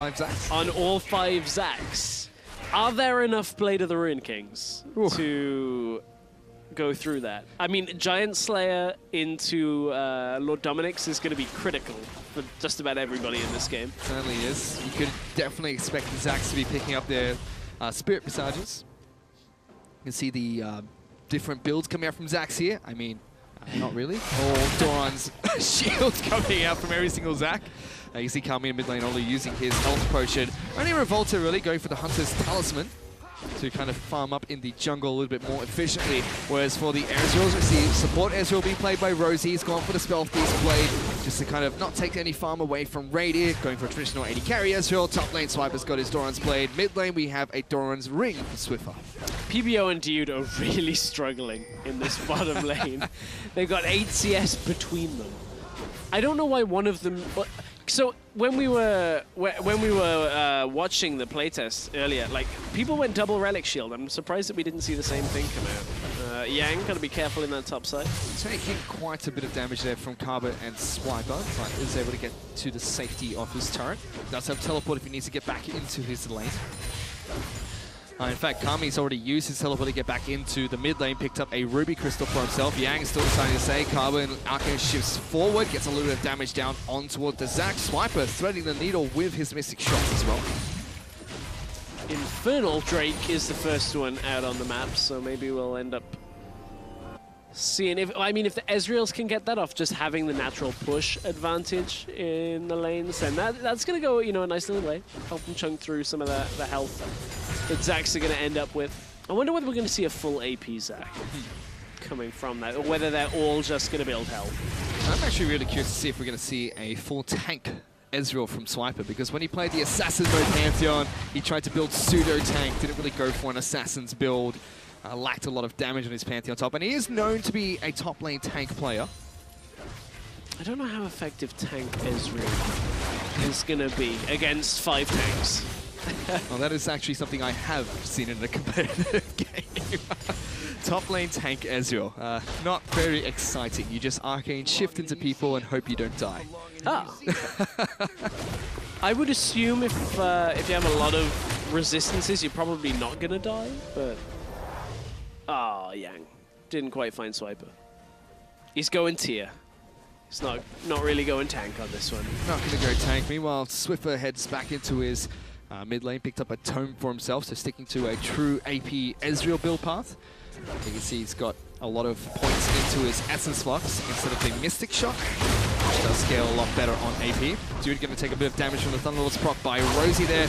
On all five Zacs. Are there enough Blade of the Ruin Kings Ooh. to go through that? I mean, Giant Slayer into uh, Lord Dominik's is going to be critical for just about everybody in this game. Certainly is. You could definitely expect the Zacs to be picking up their uh, Spirit Visages. You can see the uh, different builds coming out from Zacks here. I mean, uh, not really. All Doran's shields coming out from every single Zac. Uh, you see Kami in mid lane only using his health potion. Only Revolta really going for the Hunter's Talisman to kind of farm up in the jungle a little bit more efficiently. Whereas for the Ezreals, we see support Ezreal being played by Rosie. He's gone for the Spell Feast Blade just to kind of not take any farm away from Radiant. Going for a traditional AD carry Ezreal. Top lane Swiper's got his Doran's Blade. Mid lane we have a Doran's Ring for Swiffer. PBO and Dude are really struggling in this bottom lane. They've got 8 CS between them. I don't know why one of them... So when we were when we were uh, watching the playtest earlier, like people went double relic shield. I'm surprised that we didn't see the same thing come out. Uh, Yang, gotta be careful in that top side. Taking quite a bit of damage there from Carbon and Swiper, but is able to get to the safety of his turret. Does have teleport if he needs to get back into his lane. Uh, in fact, Kami's already used his teleport to get back into the mid lane, picked up a Ruby Crystal for himself. Yang still deciding to say, Carbon Arcane shifts forward, gets a little bit of damage down on toward the Zac. Swiper threading the needle with his Mystic Shots as well. Infernal Drake is the first one out on the map, so maybe we'll end up seeing if I mean if the Ezreals can get that off just having the natural push advantage in the lanes, then that that's gonna go, you know, a nice little way. Help them chunk through some of the, the health that Zacs are gonna end up with. I wonder whether we're gonna see a full AP Zac hmm. coming from that, or whether they're all just gonna build health. I'm actually really curious to see if we're going to see a full tank Ezreal from Swiper, because when he played the Assassin mode Pantheon, he tried to build pseudo-tank, didn't really go for an Assassin's build, uh, lacked a lot of damage on his Pantheon top, and he is known to be a top lane tank player. I don't know how effective tank Ezreal is gonna be against five tanks. Well, that is actually something I have seen in a competitive game. top lane tank Ezreal. Uh, not very exciting. You just arcane shift into people and hope you don't die. Ah. I would assume if uh, if you have a lot of resistances, you're probably not gonna die. But ah, Yang didn't quite find Swiper. He's going tier. He's not not really going tank on this one. Not going to go tank. Meanwhile, Swiffer heads back into his uh, mid lane, picked up a tome for himself, so sticking to a true AP Ezreal build path. You can see he's got a lot of points into his Essence Flux instead of the Mystic Shot, which does scale a lot better on AP. Dude going to take a bit of damage from the Thunderlord's proc by Rosie there.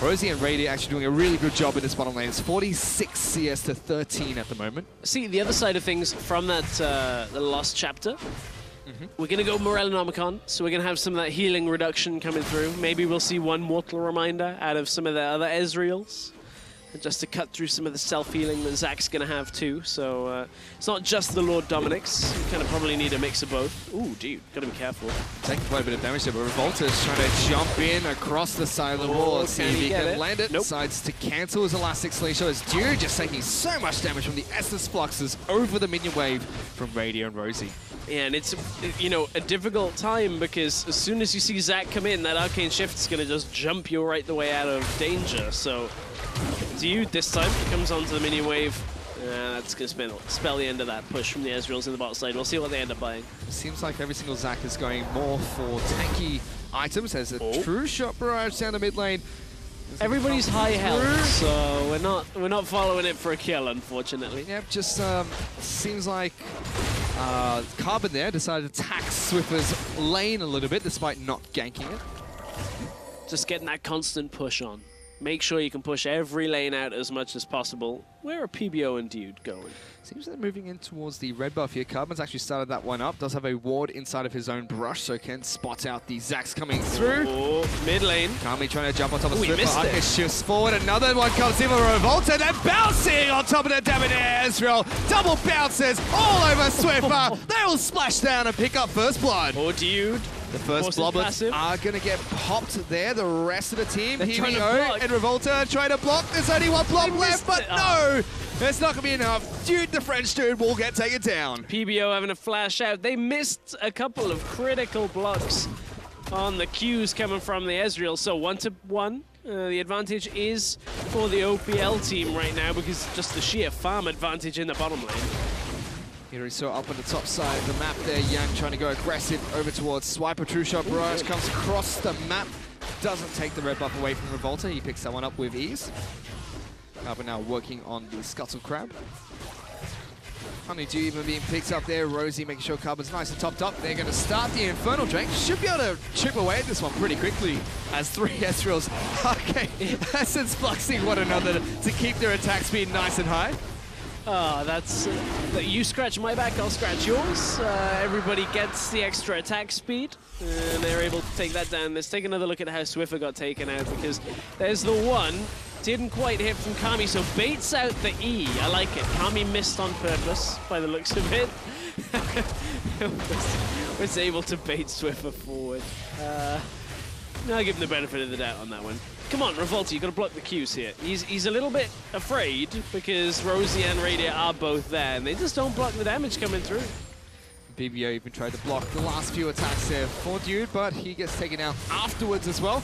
Rosie and Radiant actually doing a really good job in this bottom lane. It's 46 CS to 13 at the moment. See the other side of things from that uh, the lost chapter. We're gonna go Morellonomicon, so we're gonna have some of that healing reduction coming through. Maybe we'll see one mortal reminder out of some of the other Ezreals. Just to cut through some of the self-healing that Zac's going to have too. So uh, it's not just the Lord Dominik's. You kind of probably need a mix of both. Ooh, dude, got to be careful. Taking quite a bit of damage there, but Revolta's trying to jump in across the side of the wall. Oh, Let's see if he can it? land it. Nope. Decides to cancel his Elastic Slingshot as Dude just taking so much damage from the Essence Fluxes over the minion wave from Radio and Rosie. And it's, you know, a difficult time because as soon as you see Zac come in, that Arcane Shift's going to just jump you right the way out of danger. So, Dude this time comes onto the mini wave. Uh, that's going to spell, the end of that push from the Ezreals in the bot side. We'll see what they end up buying. It seems like every single Zac is going more for tanky items. There's a Oh. true shot barrage down the mid lane. Everybody's high health, so we're not we're not following it for a kill, unfortunately. Yep, just um, seems like uh, Carbon there decided to tax Swiffer's lane a little bit despite not ganking it. Just getting that constant push on. Make sure you can push every lane out as much as possible. Where are PBO and Dude going? Seems they're moving in towards the red buff here. Carbon's actually started that one up. Does have a ward inside of his own brush, so can spot out the Zacs coming through. Oh, mid lane. Kami trying to jump on top of Ooh, he Swiffer. missed it. Arcus shifts forward. Another one comes in with Revolta. Then bouncing on top of the damage Ezreal. Double bounces all over Swiffer. they will splash down and pick up first blood. Oh, Dude. The first blobbers are going to get popped there. The rest of the team, They're trying to Himio block. and Revolta, trying to block. There's only one block left, but it. no, it's not going to be enough. Dude, the French dude will get taken down. PBO having a flash out. They missed a couple of critical blocks. on the cues coming from the Ezreal. So one to one. Uh, the advantage is for the OPL team right now because just the sheer farm advantage in the bottom lane. Saw up on the top side of the map there, Yang trying to go aggressive over towards Swiper. True Shot Barrage comes across the map, doesn't take the red buff away from Revolta. He picks that one up with ease. Carbon now working on the Scuttle Crab. Honeydew even being picked up there. Rosie making sure Carbon's nice and topped up. They're going to start the Infernal Drake. Should be able to chip away at this one pretty quickly as three Ezreals okay, essence fluxing one another to keep their attack speed nice and high. Ah, that's uh, you scratch my back, I'll scratch yours. Uh, everybody gets the extra attack speed, and they're able to take that down. Let's take another look at how Swiffer got taken out because there's the one didn't quite hit from Kami, so baits out the E. I like it. Kami missed on purpose by the looks of it. was, was able to bait Swiffer forward. Uh, I'll give him the benefit of the doubt on that one. Come on, Revolta, you've got to block the Qs here. He's, he's a little bit afraid because Rosie and Radiant are both there, and they just don't block the damage coming through. PBO even tried to block the last few attacks there for Dude, but he gets taken out afterwards as well.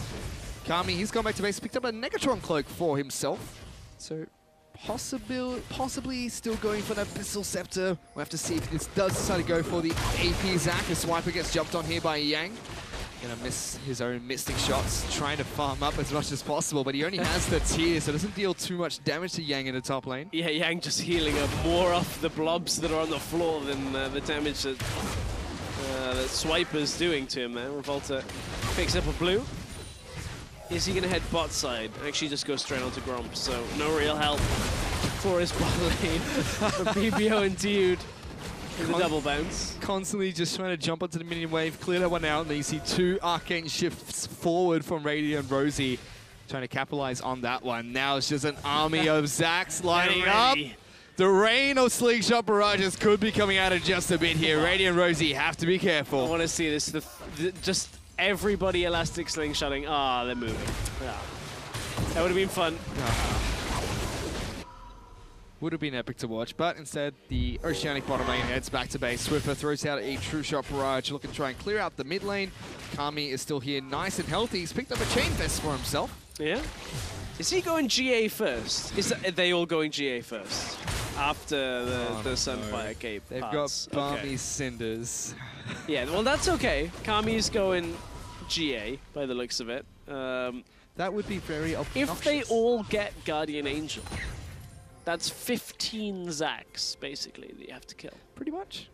Kami, he's gone back to base, picked up a Negatron cloak for himself. So possibly, possibly still going for an Abyssal Scepter. We'll have to see if this does decide to go for the AP Zac. A Swiper gets jumped on here by Yang. Gonna miss his own Mystic shots, trying to farm up as much as possible, but he only has the tear, so doesn't deal too much damage to Yang in the top lane. Yeah, Yang just healing up more off the blobs that are on the floor than uh, the damage that, uh, that Swiper's doing to him, man. Revolta picks up a blue. Is he going to head bot side? Actually, just go straight onto Gromp, so no real help for his bot lane. PBO and Dude with a double bounce. Constantly just trying to jump onto the minion wave, clear that one out, and then you see two arcane shifts forward from Radiant and Rosie. Trying to capitalize on that one. Now it's just an army of Zacs lining up. The rain of slingshot barrages could be coming out in just a bit here. Radiant and Rosie have to be careful. I want to see this. The, the, just everybody elastic slingshotting. Ah, they're moving. Yeah. That would have been fun. Would have been epic to watch, but instead the Oceanic bottom lane heads back to base. Swiffer throws out a true shot barrage, looking to try and clear out the mid lane. Kami is still here, nice and healthy. He's picked up a chain vest for himself. Yeah. Is he going GA first? Is that, are they all going GA first? After the, oh, the Sunfire no. Cape They've parts. got Balmy okay. Cinders. yeah, well that's okay. Kami's going GA by the looks of it. Um, that would be very obnoxious. If they all get Guardian Angel, that's 15 Zacs, basically, that you have to kill. Pretty much.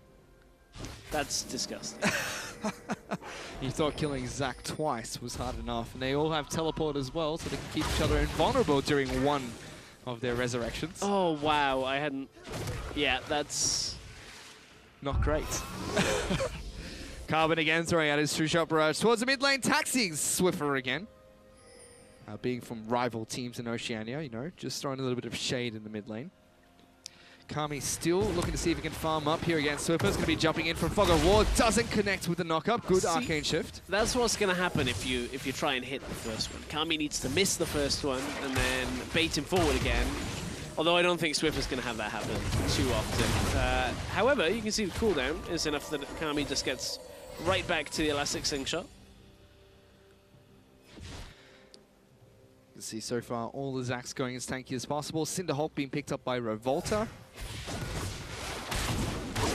That's disgusting. you thought killing Zac twice was hard enough, and they all have teleport as well, so they can keep each other invulnerable during one of their resurrections. Oh, wow, I hadn't... Yeah, that's... Not great. Carbon again throwing out his true shot barrage towards the mid lane, taxiing Swiffer again uh, being from rival teams in Oceania, you know, just throwing a little bit of shade in the mid lane. Kami still looking to see if he can farm up here against Swiffer's going to be jumping in from Fog of War. Doesn't connect with the knockup. Good see, arcane shift. That's what's going to happen if you if you try and hit the first one. Kami needs to miss the first one and then bait him forward again. Although I don't think Swiffer's going to have that happen too often. Uh, however, you can see the cooldown is enough that Kami just gets right back to the Elastic Slingshot. Can see so far all the Zacs going as tanky as possible. Cinderhulk being picked up by Revolta.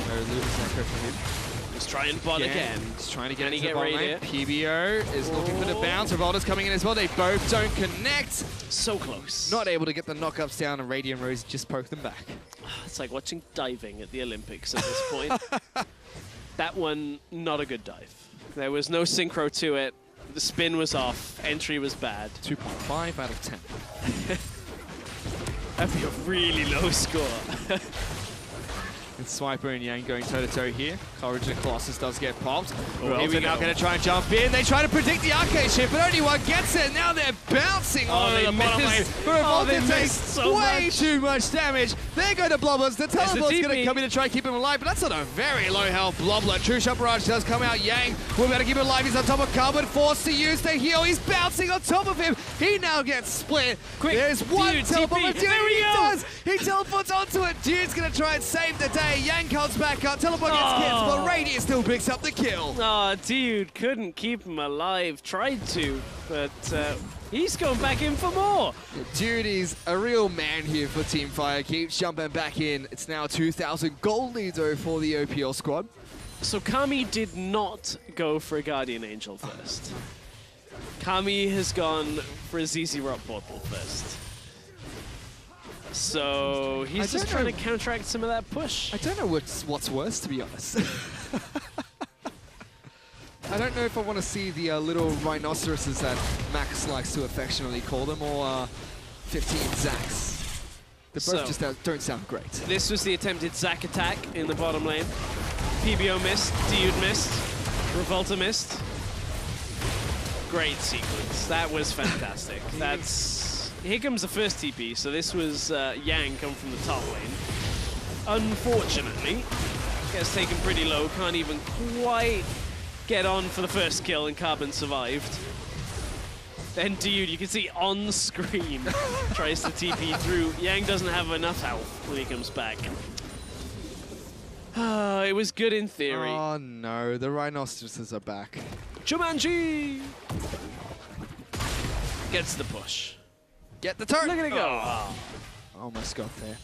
No Echo for him. He's trying bot again. He's trying to get into the bot lane. PBO is oh. looking for the oh. bounce. Revolta's coming in as well. They both don't connect. So close. Not able to get the knockups down, and Radiant Rose just poke them back. It's like watching diving at the Olympics at this point. that one, not a good dive. There was no synchro to it. The spin was off. Entry was bad. 2.5 out of 10. That'd be a really low score. It's Swiper and Yang going toe-to-toe -to -toe here. Courage and Colossus does get popped. Oh, here we now going to try and jump in. They try to predict the arcane shift, but only one gets it. Now they're bouncing oh, on the bottom lane. Oh, they takes so way much. too much damage. They're going to Bloblets. The teleport's going to come in to try and keep him alive, but that's not a very low health Bloblet. True Shot Barrage does come out. Yang will be able to keep him alive. He's on top of Carbon, forced to use the heal. He's bouncing on top of him. He now gets split. Quick, There's one Dude, teleport. Dude, he, he does. He teleports onto it. Dude's going to try and save the day. Yang comes back up. Teleport gets oh. but Radiant still picks up the kill. Oh, dude, couldn't keep him alive. Tried to, but uh, he's going back in for more. Dude is a real man here for Team Fire. Keeps jumping back in. It's now 2,000 gold lead though for the OPL squad. So Kami did not go for a Guardian Angel first. Kami has gone for a Zz'Rot Portal first. So he's just trying know. to counteract some of that push. I don't know what's what's worse, to be honest. I don't know if I want to see the uh, little rhinoceroses that Max likes to affectionately call them, or uh, 15 Zacs. They both So- just don't, don't sound great. This was the attempted Zac attack in the bottom lane. PBO missed, Dude missed, Revolta missed. Great sequence. That was fantastic. That's here comes the first TP. So this was uh, Yang come from the top lane. Unfortunately, gets taken pretty low. Can't even quite get on for the first kill, and Carbon survived. Then Dude, you can see on screen, tries to TP through. Yang doesn't have enough health when he comes back. It was good in theory. Oh no, the rhinoceroses are back. Jumanji gets the push. Get the turret! Look at it go. Oh, almost got there.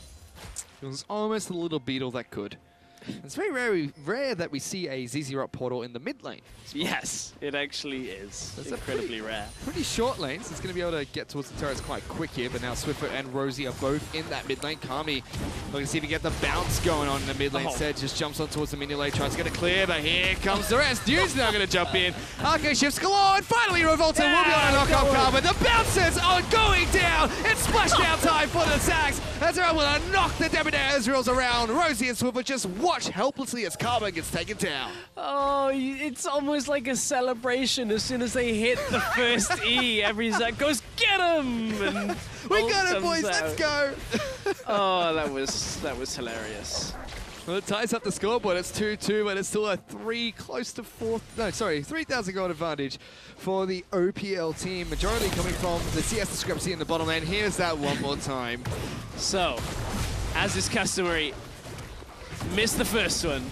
It was almost a little beetle that could. It's very rare, rare that we see a Zz'Rot portal in the mid lane. Yes, it actually is. That's a incredibly pretty- rare. Pretty short lanes. It's going to be able to get towards the turrets quite quick here, but now Swiffer and Rosie are both in that mid lane. Kami looking to see if he can get the bounce going on in the mid lane. Oh. Instead, just jumps on towards the mini lane, tries to get it clear, but here comes the rest. Dude's now going to jump in. Arcane shifts galore, and finally Revolta will be able to Yeah, knock off on. The bouncers are going down. It's splashdown time for the Zags as they're able to knock the Debonair Ezreals around. Rosie and Swiffer just watch helplessly as Carbon gets taken down. Oh, it's almost like a celebration. As soon as they hit the first E, every Zac goes, get him! We got it, boys. out. Let's go. Oh, that was that was hilarious. Well, it ties up the scoreboard. It's 2-2, but it's still a three, close to 4, No, sorry, 3,000 gold advantage for the OPL team. Majority coming from the CS discrepancy in the bottom lane. Here's that one more time. So, as is customary, missed the first one,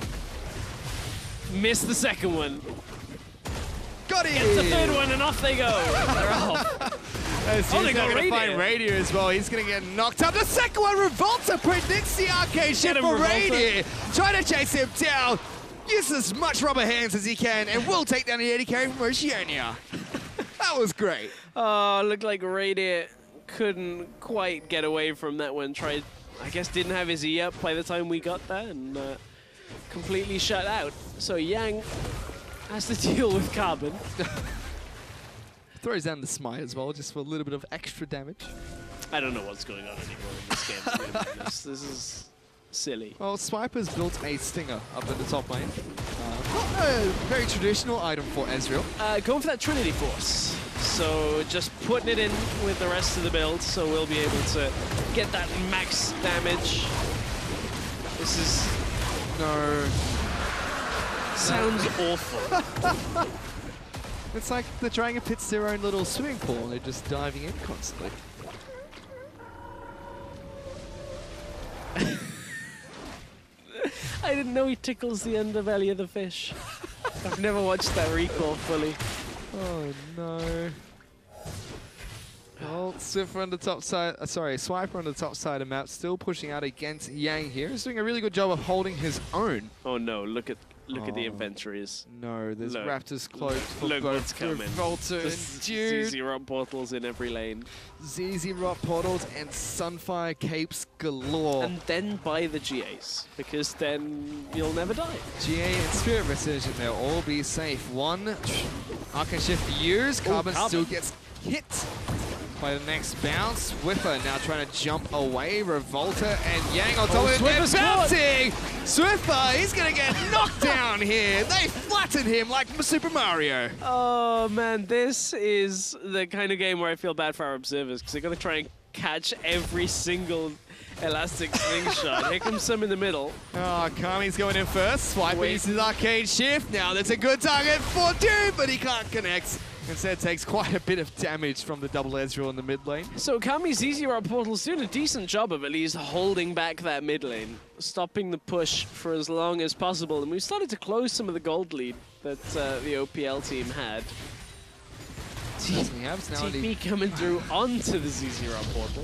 missed the second one, Got it. gets the third one, and off they go. They're off. As Oh, they he's got not going to find Radio as well. He's going to get knocked up. The second one, Revolta predicts the arcane shift him, for Revolta. Radio. Trying to chase him down. Uses as much rubber hands as he can and will take down the AD carry from Oceania. that was great. Oh, looked like Radiant couldn't quite get away from that one. Tried, I guess, didn't have his E up by the time we got there, and uh, completely shut out. So Yang has to deal with Carbon. Throws down the smite as well, just for a little bit of extra damage. I don't know what's going on anymore in this game. honest. This is silly. Well, Swiper's built a stinger up in the top lane. Uh, very traditional item for Ezreal. Uh, going for that Trinity Force. So just putting it in with the rest of the build, so we'll be able to get that max damage. This is No. sounds awful. It's like the Dragon Pit's their own little swimming pool and they're just diving in constantly. I didn't know he tickles the underbelly of the fish. I've never watched that recall fully. Oh no. Well, Swiffer on the top side, uh, sorry, Swiper on the top side of map, still pushing out against Yang here. He's doing a really good job of holding his own. Oh no! Look at look at the Oh. inventories. No, there's Look. Raptors cloaked for Look both what's coming. Revolta and ZZ. Rock portals in every lane, Zz'Rot Portals and Sunfire Capes galore. and then buy the GAs because then you'll never die. GA and Spirit Resurgent, they'll all be safe. One Arcane Shift used, Carbon, Carbon. still gets hit by the next bounce. Swiffer now trying to jump away. Revolta and Yang on oh, top Oh, of it. They're Swiffer's caught. bouncing! Swiffer, he's gonna get knocked down here. They flattened him like Super Mario. Oh man, this is the kind of game where I feel bad for our observers because they're gonna try and catch every single elastic slingshot. Here comes some in the middle. Oh, Kami's going in first. Swiper Wait. uses Arcane Shift. Now that's a good target for Dude, but he can't connect. Instead, takes quite a bit of damage from the double Ezreal in the mid lane. So Kami's Route Portal's doing a decent job of at least holding back that mid lane, stopping the push for as long as possible, and we've started to close some of the gold lead that uh, the OPL team had. Jeez, we have TP coming through onto the Zz'Rot Portal.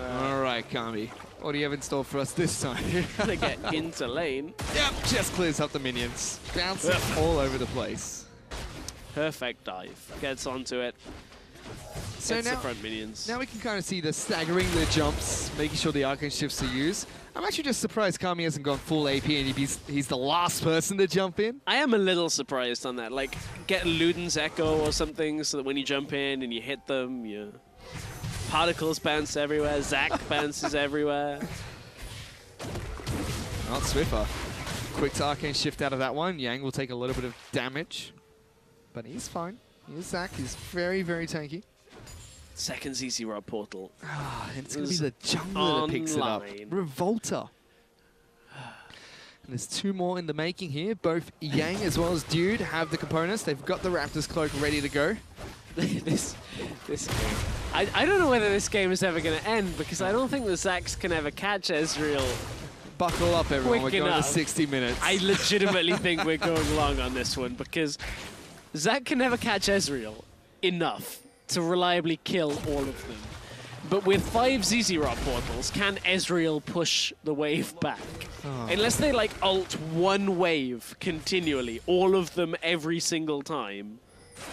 Uh, All right, Kami. What do you have in store for us this time? to get into lane. yep, just clears up the minions. Bouncing all over the place. Perfect dive. Gets onto it. So now, the front minions. now we can kind of see the staggering the jumps, making sure the arcane shifts are used. I'm actually just surprised Kami hasn't gone full AP and he's, he's the last person to jump in. I am a little surprised on that. Like, get Luden's Echo or something so that when you jump in and you hit them, your particles bounce everywhere. Zac bounces everywhere. Not Swiffer. Quick to arcane shift out of that one. Yang will take a little bit of damage, but he's fine. He's Zac. He's very, very tanky. Second Zz'Rot Portal. Ah, it's going to be the jungler that picks it up. online. Revolta. And there's two more in the making here. Both Yang as well as Dude have the components. They've got the Raptors cloak ready to go. this this game. I, I don't know whether this game is ever going to end because I don't think the Zacs can ever catch Ezreal. Buckle up, everyone. Quick We're going enough. to 60 minutes. I legitimately think we're going long on this one because Zac can never catch Ezreal enough to reliably kill all of them. But with five ZZ portals, can Ezreal push the wave back? Oh. Unless they like alt one wave continually, all of them every single time,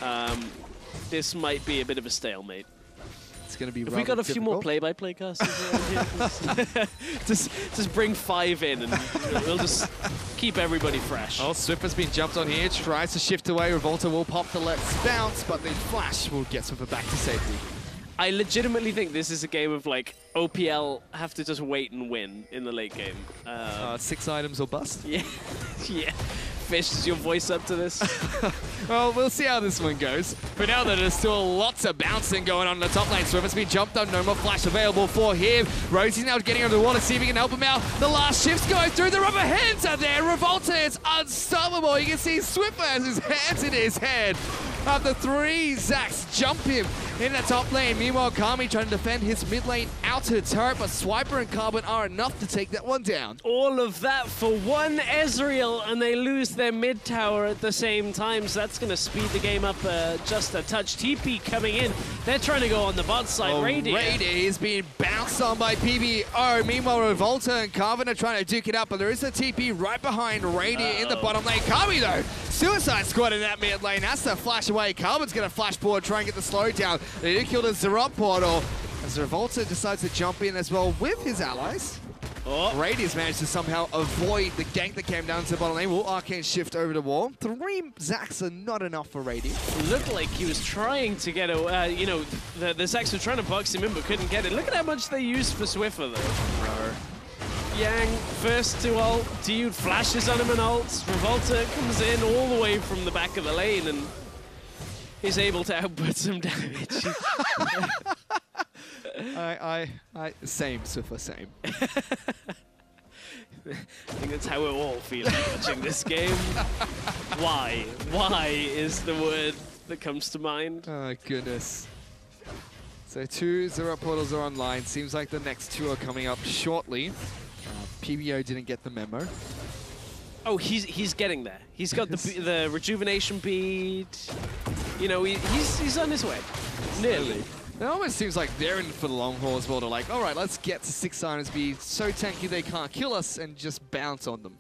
um, this might be a bit of a stalemate. it's going to be Have we got a few more play-by-play casters just, just bring five in and we'll just keep everybody fresh. Oh, Swift has been jumped on here. Tries to shift away. Revolta will pop the let's bounce, but the flash will get Swiffer back to safety. I legitimately think this is a game of like OPL have to just wait and win in the late game. Uh, Uh, six items or bust. yeah, yeah. Fish, is your voice up to this? Well, we'll see how this one goes. For now, though, there's still lots of bouncing going on in the top lane. Swiffer's been jumped on. No more flash available for him. Rosie's now getting under the water, see if he can help him out. The last shift's going through. The rubber hands are there. Revolta is unstoppable. You can see Swiffer has his hands in his head. After three Zacs jump him in the top lane. Meanwhile, Kami trying to defend his mid lane outer turret, but Swiper and Carbon are enough to take that one down. All of that for one Ezreal, and they lose their mid tower at the same time. So that's going to speed the game up uh, just a touch. TP coming in. They're trying to go on the bot side. Oh, is being bounced on by PBO. Meanwhile, Revolta and Carbon are trying to duke it up, but there is a TP right behind Radiant in the bottom lane. Kami, though, Suicide Squad in that mid lane. That's to flash away. Carbon's going to flash forward, try and get the slow down. They do kill the Zz'Rot portal as Revolta decides to jump in as well with his allies. Oh, Radiant's managed to somehow avoid the gank that came down to the bottom lane. Will Arcane shift over the wall. Three Zacs are not enough for Radiant. looked like he was trying to get a, uh, you know, the, the Zacs were trying to box him in but couldn't get it. Look at how much they used for Swiffer though. Yang first to ult, Dude flashes on him and ults. Revolta comes in all the way from the back of the lane and is able to output some damage. I, I, I, same, Swiffer, same. I think that's how we're all feeling watching this game. Why? Why is the word that comes to mind? Oh, goodness. So two Zz'Rot portals are online. Seems like the next two are coming up shortly. Uh, PBO didn't get the memo. Oh, he's he's getting there. He's got the the rejuvenation bead. You know, he, he's he's on his way. Nearly. It almost seems like they're in for the long haul as well. They're like, all right, let's get to six items, be so tanky they can't kill us, and just bounce on them.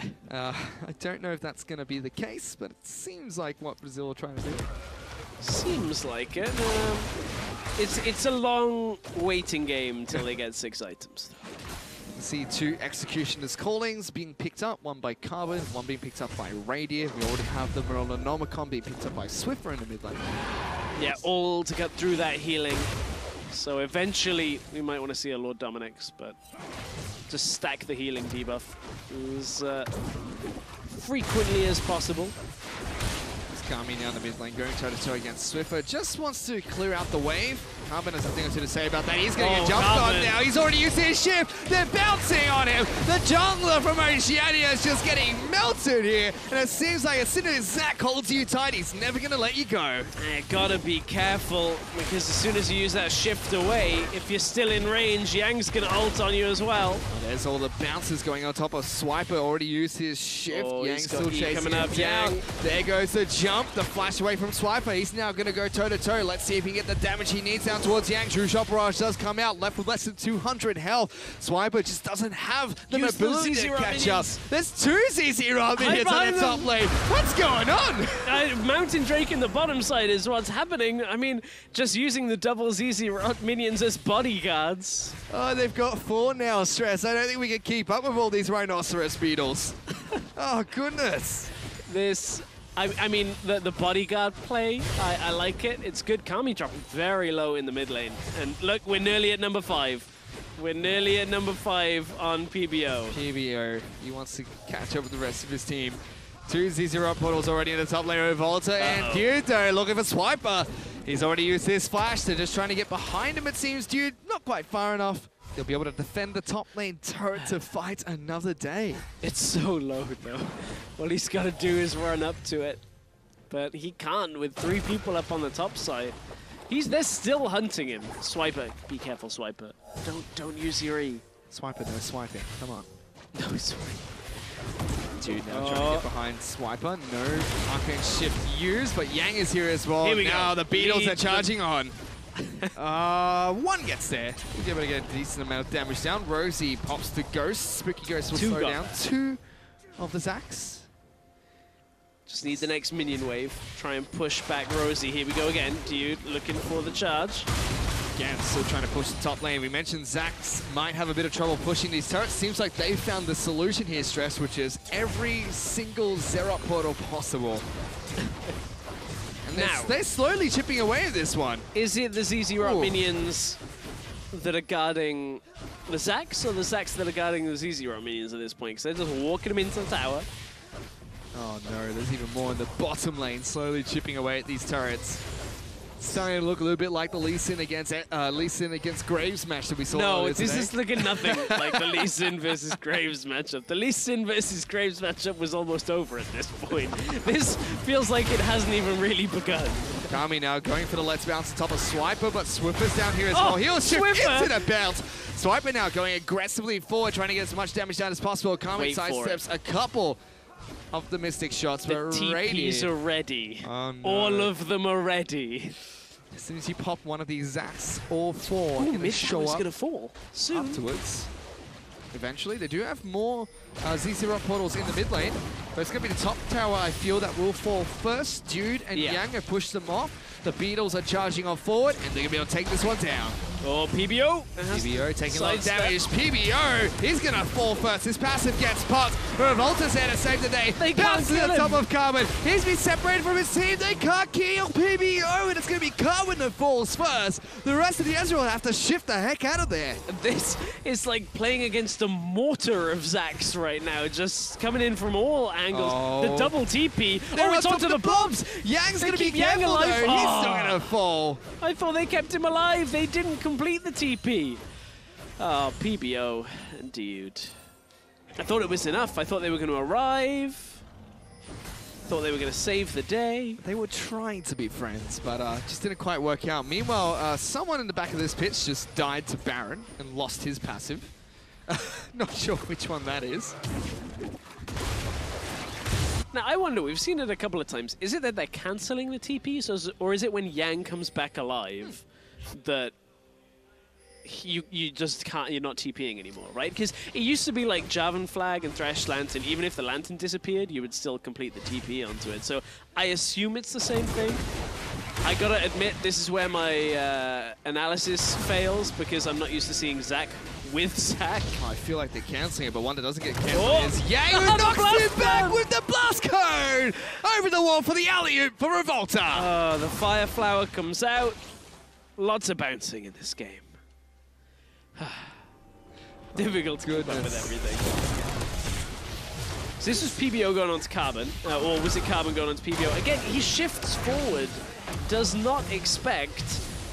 Uh, I don't know if that's going to be the case, but it seems like what Brazil are trying to do. Seems like it. Um, it's it's a long waiting game till they get six items. You see two Executioner's Callings being picked up, one by Carbon, one being picked up by Radiant. We already have the Morellonomicon being picked up by Swiffer in the mid lane. Yeah, all to get through that healing. So eventually we might want to see a Lord Dominik's, but just stack the healing debuff as uh, frequently as possible. Kami now in the mid lane, going toe to toe against Swiffer. Just wants to clear out the wave. Carbon has a thing or two to say about that. He's going to Oh, get jumped on now. He's already used his shift. They're bouncing on him. The jungler from Oceania is just getting melted here. And it seems like as soon as Zac holds you tight, he's never going to let you go. Eh, gotta be careful because as soon as you use that shift away, if you're still in range, Yang's gonna ult on you as well. There's all the bounces going on top of Swiper. Already used his shift. Oh, Yang still chasing coming up. Yang. There goes the jump. The flash away from Swiper. He's now going to go toe to toe. Let's see if he can get the damage he needs down towards Yang. True Shot Barrage does come out, left with less than 200 health. Swiper just doesn't have the Use mobility ZZ to catch up. minions. There's two Zz'Rot minions on the top lane. What's going on? Uh, Mountain Drake in the bottom side is what's happening. I mean, just using the double ZZ Rot minions as bodyguards. Oh, they've got four now, Stress. I don't think we can keep up with all these rhinoceros beetles. oh, goodness. This, I, I mean, the, the bodyguard play, I, I like it. It's good. Kami dropping very low in the mid lane. And look, we're nearly at number five. We're nearly at number five on PBO. PBO, he wants to catch up with the rest of his team. Two Zz'Rot portals already in the top lane of Volta, and Uh-oh. Dude looking for Swiper. He's already used his flash. They're just trying to get behind him, it seems. Dude, not quite far enough. They'll be able to defend the top lane turret to fight another day. It's so low, though. All he's got to do is run up to it. But he can't with three people up on the top side. He's They're still hunting him. Swiper, be careful, Swiper. Don't don't use your E. Swiper, no swiping. Come on. No, sorry. Dude now trying to Oh. get behind Swiper. No arcane shift used, but Yang is here as well. Here we now go. the beetles Lead are charging on. uh, one gets there. He's able to get a decent amount of damage down. Rosie pops the Ghost. Spooky Ghost will Two slow got down. Two of the Zacs. Just need the next minion wave. Try and push back Rosie. Here we go again. Dude, looking for the charge. Again, still trying to push the top lane. We mentioned Zacs might have a bit of trouble pushing these turrets. Seems like they found the solution here, Stress, which is every single Zz'Rot portal possible. and they're, Now- they're slowly chipping away at this one. Is it the Zz'Rot Ooh. minions that are guarding the Zacs or the Zacs that are guarding the Zz'Rot minions at this point? Because they're just walking them into the tower. Oh no, there's even more in the bottom lane, slowly chipping away at these turrets. Starting to look a little bit like the Lee Sin against uh, Lee Sin against Graves match that we saw No, this today. is looking nothing like the Lee Sin versus Graves matchup. The Lee Sin versus Graves matchup was almost over at this point. This feels like it hasn't even really begun. Kami now going for the let's bounce on top of Swiper, but Swiffer's down here as Oh, well. He'll shift Swiffer! into the bounce. Swiper now going aggressively forward, trying to get as much damage down as possible. Kami sidesteps a couple of the Mystic shots, The but TPs Radiant, are ready. Oh, no. All of them are ready. as soon as you pop one of these Zacs, all four Ooh, going to mid show up gonna fall soon. afterwards. Eventually, they do have more uh, Zz'Rot portals in the mid lane, but it's going to be the top tower, I feel, that will fall first. Dude and Yeah. Yang have pushed them off. The beetles are charging on forward, and they're going to be able to take this one down. Oh, PBO. Uh-huh. PBO taking a lot of Sidestep. damage. PBO, he's gonna fall first. His passive gets popped. Revolta's there to save the day. They can't Bounce to the kill top of Carbon. He's been separated from his team. They can't kill PBO, and it's gonna be Carbon that falls first. The rest of the Ezreal have to shift the heck out of there. This is like playing against a mortar of Zacs right now, just coming in from all angles. The Oh. double TP. They're oh, it's onto top the of bombs. Yang's gonna be keep Yang careful though. alive. He's still Oh. gonna fall. I thought they kept him alive. They didn't complete the TP. Oh, PBO, dude. I thought it was enough. I thought they were going to arrive. Thought they were going to save the day. They were trying to be friends, but uh, just didn't quite work out. Meanwhile, uh, someone in the back of this pitch just died to Baron and lost his passive. Not sure which one that is. Now, I wonder, we've seen it a couple of times. Is it that they're cancelling the TPs, or is, or is it when Yang comes back alive that you you just can't, you're not TPing anymore, right? Because it used to be like Jarvan Flag and Thresh Lantern, even if the Lantern disappeared, you would still complete the TP onto it. So I assume it's the same thing. I gotta admit, this is where my uh, analysis fails, because I'm not used to seeing Zac with Zac. Oh, I feel like they're cancelling it, but one that doesn't get cancelled Oh! is Yang who knocks it back with the blast cone! Over the wall for the alley-oop for Revolta! Oh, the Fire Flower comes out. Lots of bouncing in this game. Difficult to keep up with everything. So this was PBO going on to Carbon, uh, or was it Carbon going on to PBO? Again, he shifts forward, does not expect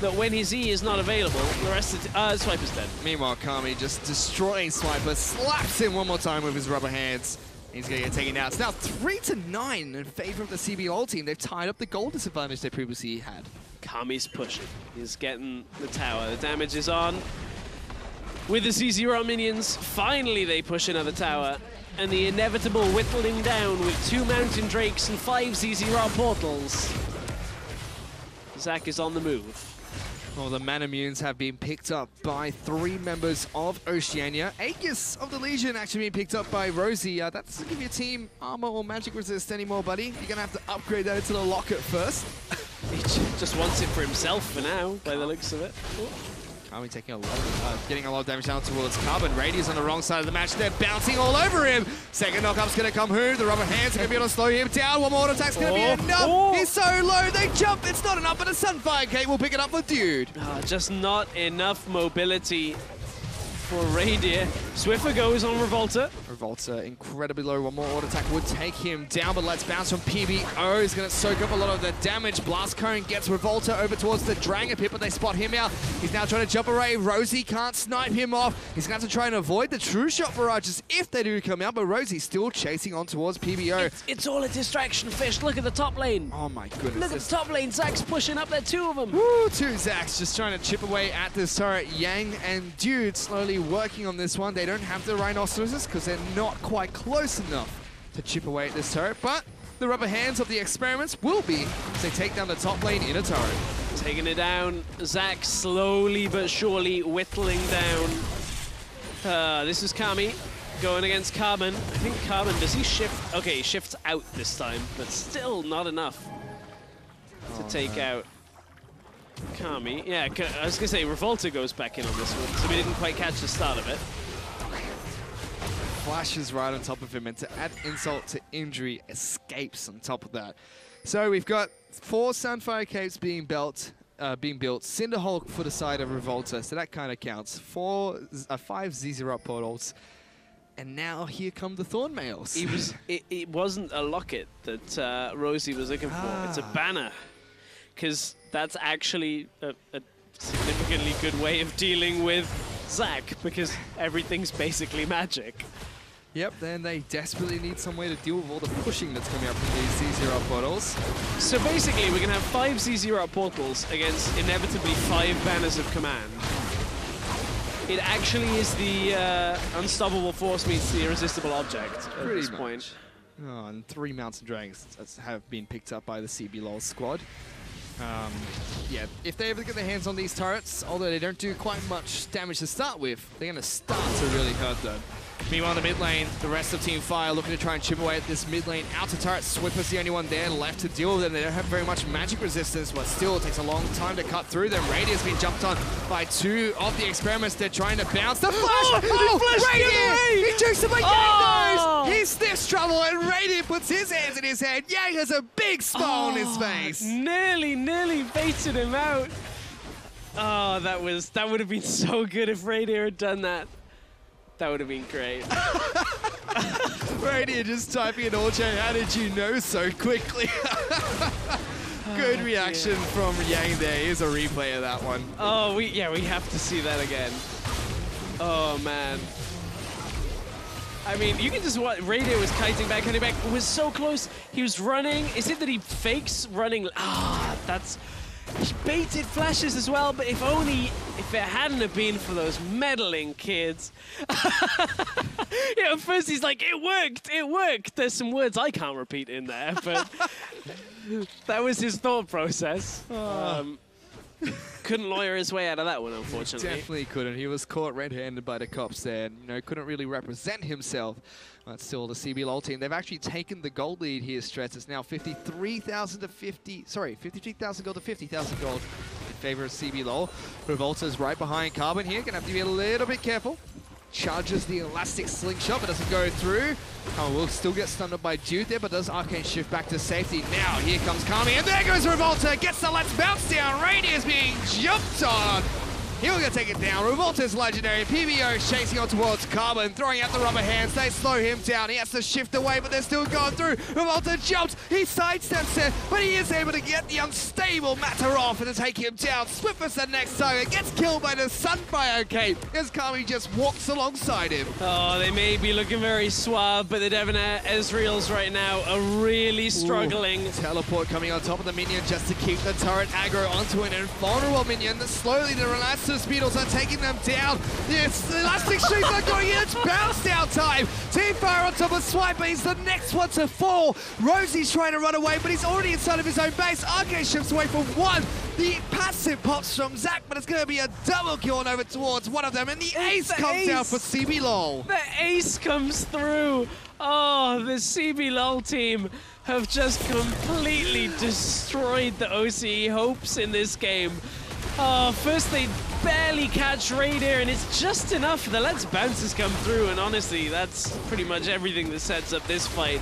that when his E is not available, the rest of the... Uh, Swiper's dead. Meanwhile, Kami just destroying Swiper, slaps him one more time with his rubber hands. He's going to get taken out. It's now 3 to 9 in favor of the CBLOL team. They've tied up the goal disadvantage they previously had. Kami's pushing. He's getting the tower. The damage is on. With the CZ minions, finally they push another tower. And the inevitable whittling down with two Mountain Drakes and five ZZ portals. Zac is on the move. Well, the Manamunes have been picked up by three members of Oceania. Aegis of the Legion actually being picked up by Rosie. Uh, that doesn't give your team armor or magic resist anymore, buddy. You're going to have to upgrade that into the locket first. he just wants it for himself for now, by the looks of it. Kami taking a lot of, uh, getting a lot of damage down towards Carbon. Radius on the wrong side of the match. They're bouncing all over him. Second knockup's going to come who? The rubber hands are going to be able to slow him down. One more attack's going to oh. be enough. Oh. He's so low. They jump. It's not enough, but a Sunfire Cape will pick it up for Dude. Uh, just not enough mobility for Radier. Swiffer goes on Revolta. Revolta incredibly low. One more auto attack would take him down, but let's bounce from PBO. He's going to soak up a lot of the damage. Blast Cone gets Revolta over towards the Dragon Pit, but they spot him out. He's now trying to jump away. Rosie can't snipe him off. He's going to have to try and avoid the true shot barrages if they do come out, but Rosie's still chasing on towards PBO. It's, it's all a distraction, Fish. Look at the top lane. Oh my goodness. Look at the top lane. Zac's pushing up there, two of them. Woo, two Zacs just trying to chip away at this turret. Yang and Dude slowly working on this one. They don't have the Rhinoceroses because they're not quite close enough to chip away at this turret, but the rubber hands of the experiments will be as they take down the top lane in a turret. Taking it down, Zac slowly but surely whittling down. Uh, this is Kami going against Carbon. I think Carbon, does he shift? Okay, he shifts out this time, but still not enough to oh, take man. out Kami. Yeah, I was going to say, Revolta goes back in on this one, so we didn't quite catch the start of it. Flashes right on top of him, and to add insult to injury, escapes on top of that. So we've got four Sunfire Capes being built, uh, being built, Cinderhulk for the side of Revolta, so that kind of counts. Four, uh, five Zz'Rot portals. And now here come the Thorn Mails. It, was, it, it wasn't a locket that uh, Rosie was looking for, ah. it's a ah. banner because that's actually a, a, significantly good way of dealing with Zac, because everything's basically magic. Yep, then they desperately need some way to deal with all the pushing that's coming up from these Zz'Rot portals. So basically, we're going to have five Zz'Rot portals against inevitably five banners of command. It actually is the uh, unstoppable force meets the irresistible object at Pretty this much. point. Oh, and three Mountain Dragons have been picked up by the CBLOL squad. Um, yeah, if they ever get their hands on these turrets, although they don't do quite much damage to start with, they're going to start to really hurt them. Meanwhile, in the mid lane, the rest of Team Fire looking to try and chip away at this mid lane outer turret. Swiffer's the only one there left to deal with it. They don't have very much magic resistance, but still it takes a long time to cut through them. Radius being jumped on by two of the experiments. They're trying to bounce. The flash! Oh, oh Radius! He jukes him by oh! He sniffs trouble, and Radiant puts his hands in his head. Yang has a big smile oh, on his oh, face. Nearly, nearly baited him out. Oh, that was that would have been so good if Radiant had done that. That would have been great. here, just typing in all chat. How did you know so quickly? Good oh, reaction from Yang there. Here's a replay of that one. Oh, we yeah, we have to see that again. Oh, man. I mean, you can just watch. Radio was kiting back, kiting back. It was so close. He was running. Is it that he fakes running? Ah, that's baited flashes as well, but if only if it hadn't have been for those meddling kids. yeah, at first he's like, it worked, it worked. There's some words I can't repeat in there, but that was his thought process. Um, couldn't lawyer his way out of that one, unfortunately. Definitely couldn't. He was caught red-handed by the cops there and, you know, couldn't really represent himself. But still, the CBLOL team, they've actually taken the gold lead here, Stress. It's now 53,000 to 50, sorry, 53,000 gold to 50,000 gold in favor of CBLOL. Revolta's right behind Carbon here. Gonna have to be a little bit careful. Charges the elastic slingshot, but doesn't go through. Oh, we'll still get stunned by Dude there, but does Arcane shift back to safety. Now, here comes Kami, and there goes Revolta. Gets the Let's Bounce down. Radius being jumped on He will take it down. Revolta's legendary. PBO is chasing on towards Carbon, throwing out the rubber hands. They slow him down. He has to shift away, but they're still going through. Revolta jumps. He sidesteps it, but he is able to get the unstable matter off and to take him down. Swift is the next target. Gets killed by the Sunfire Cape as Kami just walks alongside him. Oh, they may be looking very suave, but the Debonair Ezreals right now are really struggling. Ooh, teleport coming on top of the minion just to keep the turret aggro onto an invulnerable minion. That's slowly the Relentless Beetles are taking them down. Yes, the Elastic Streaks are going in. It's bounce down time. Team Fire on top of Swiper. He's the next one to fall. Rosie's trying to run away, but he's already inside of his own base. Arcane shifts away from one. The passive pops from Zac, but it's going to be a double kill on over towards one of them, and the ace the comes ace. down for CB LOL. The ace comes through. Oh, the CB LOL team have just completely destroyed the OCE hopes in this game. Oh, first they barely catch Raider, and it's just enough for the Let's Bounces come through, and honestly, that's pretty much everything that sets up this fight.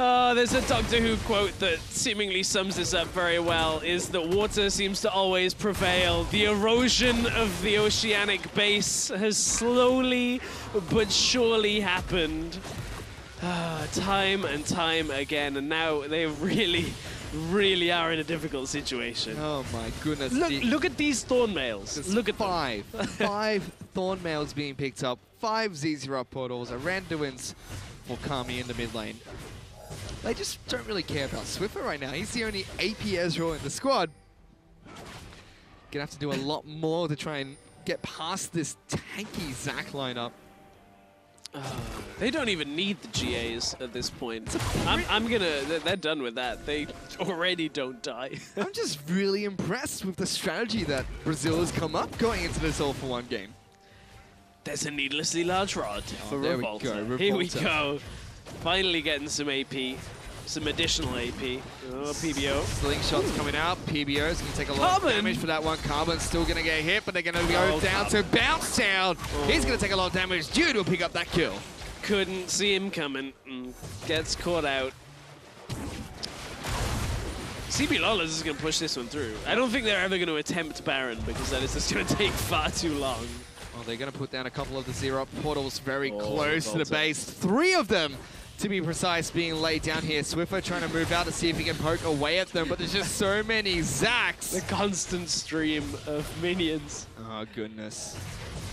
Oh, there's a Doctor Who quote that seemingly sums this up very well, is that water seems to always prevail. The erosion of the oceanic base has slowly but surely happened. Ah, time and time again, and now they really, really are in a difficult situation. Oh my goodness. Look, The- look at these thorn mails. There's Look at them. five. five Thorn Mails being picked up, five Zz'Rot portals, a Randuin's for Kami in the mid lane. They just don't really care about Swiffer right now. He's the only AP Ezreal in the squad. Gonna have to do a lot more to try and get past this tanky Zac lineup. They don't even need the GAs at this point. I'm, I'm gonna. They're, they're done with that. They already don't die. I'm just really impressed with the strategy that Brazil has come up going into this all for one game. There's a needlessly large rod Oh, there we Revolta. go, Here we go. Finally getting some AP, some additional AP. Oh, PBO. Slingshot's coming out. PBO is going to take a lot of damage for that one. Carbon's still going to get hit, but they're going to go Oh, down Carbon. to Bounce Down. He's going to take a lot of damage. Jude will pick up that kill. Couldn't see him coming. Gets caught out. CB LOL is going to push this one through. I don't think they're ever going to attempt Baron because that is just going to take far too long. Well, they're going to put down a couple of the Zz'Rot portals very Oh, close to the base. Three of them, to be precise, being laid down here. Swiffer trying to move out to see if he can poke away at them, but there's just so many Zacks. The constant stream of minions. Oh, goodness.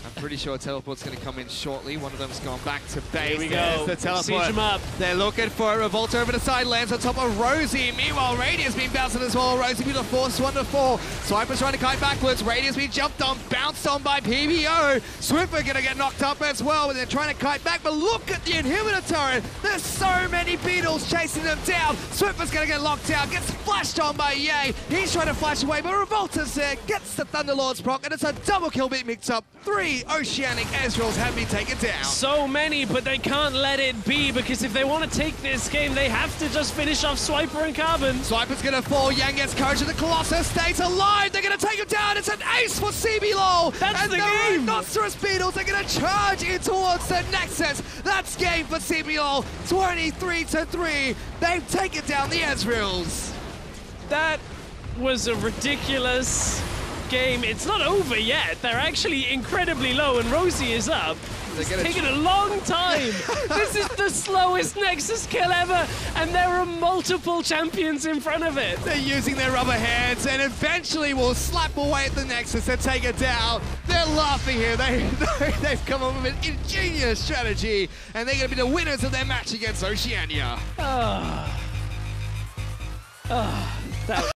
I'm pretty sure teleport's going to come in shortly. One of them's gone back to base. Here we There's go. the teleport. Siege 'em up. They're looking for a Revolta over the side, lands on top of Rosie. Meanwhile, Radiant's been bouncing as well. Rosie being the force one to four. Swiper's trying to kite backwards. Radiant's been jumped on, bounced on by PBO. Swiffer gonna get knocked up as well, but they're trying to kite back. But look at the inhibitor turret. There's so many beetles chasing them down. Swiffer's gonna get locked out, gets flashed on by Ye. He's trying to flash away, but Revolta's there, uh, gets the Thunderlord's proc, and it's a double kill beat mixed up. Three Oceanic Ezreals have been taken down. So many, but they can't let it be because if they want to take this game, they have to just finish off Swiper and Carbon. Swiper's gonna fall. Yang gets courage of the Colossus. Stays alive. They're gonna take him down. It's an ace for CB LOL. That's and the game. Rhinoceros Beetles are gonna charge in towards the Nexus. That's game for CB LOL. 23 to 3. They've taken down the Ezreals. That was a ridiculous game. It's not over yet. They're actually incredibly low, and Rosie is up. It's taken a long time. this is the slowest Nexus kill ever, and there are multiple champions in front of it. They're using their rubber hands and eventually will slap away at the Nexus and take it down. They're laughing here. They, they've come up with an ingenious strategy and they're going to be the winners of their match against Oceania. Ah. Ah, that